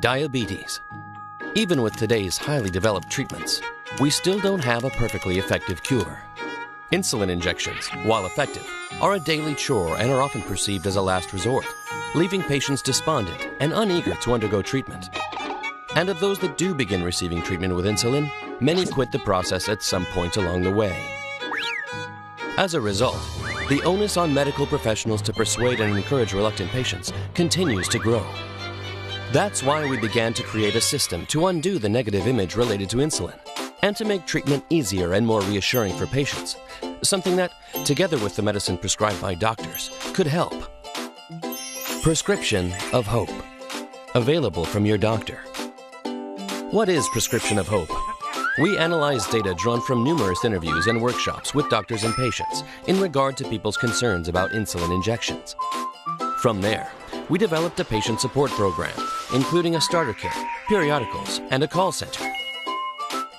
Diabetes. Even with today's highly developed treatments, we still don't have a perfectly effective cure. Insulin injections, while effective, are a daily chore and are often perceived as a last resort, leaving patients despondent and uneager to undergo treatment. And of those that do begin receiving treatment with insulin, many quit the process at some point along the way. As a result, the onus on medical professionals to persuade and encourage reluctant patients continues to grow. That's why we began to create a system to undo the negative image related to insulin and to make treatment easier and more reassuring for patients, something that, together with the medicine prescribed by doctors, could help. Prescription of Hope. Available from your doctor. What is Prescription of Hope? We analyze data drawn from numerous interviews and workshops with doctors and patients in regard to people's concerns about insulin injections. From there, we developed a patient support program, including a starter kit, periodicals, and a call center.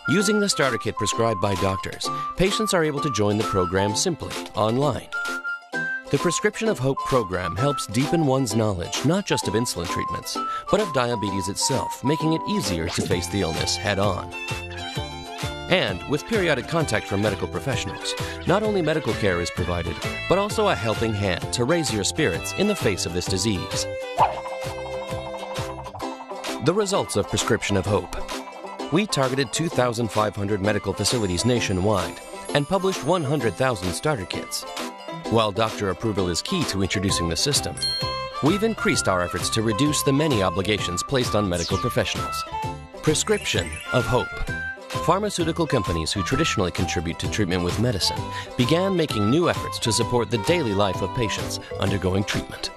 Using the starter kit prescribed by doctors, patients are able to join the program simply online. The Prescription of Hope program helps deepen one's knowledge not just of insulin treatments, but of diabetes itself, making it easier to face the illness head on. And with periodic contact from medical professionals, not only medical care is provided, but also a helping hand to raise your spirits in the face of this disease. The results of Prescription of Hope. We targeted 2,500 medical facilities nationwide and published 100,000 starter kits. While doctor approval is key to introducing the system, we've increased our efforts to reduce the many obligations placed on medical professionals. Prescription of Hope. Pharmaceutical companies who traditionally contribute to treatment with medicine began making new efforts to support the daily life of patients undergoing treatment.